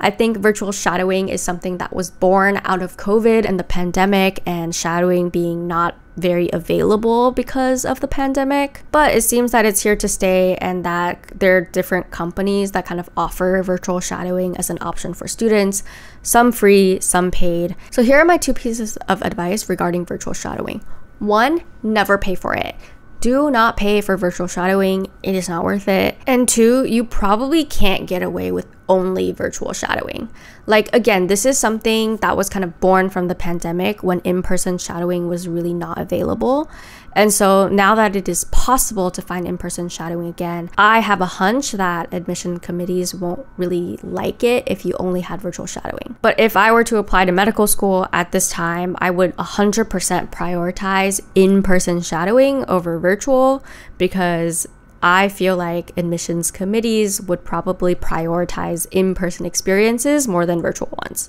I think virtual shadowing is something that was born out of COVID and the pandemic, and shadowing being not very available because of the pandemic. But it seems that it's here to stay and that there are different companies that kind of offer virtual shadowing as an option for students, some free, some paid. So here are my two pieces of advice regarding virtual shadowing. One, never pay for it. Do not pay for virtual shadowing, it is not worth it. And two, you probably can't get away with only virtual shadowing. Like, again, this is something that was kind of born from the pandemic when in person shadowing was really not available. And so now that it is possible to find in person shadowing again, I have a hunch that admission committees won't really like it if you only had virtual shadowing. But if I were to apply to medical school at this time, I would 100% prioritize in person shadowing over virtual because I feel like admissions committees would probably prioritize in person experiences more than virtual ones.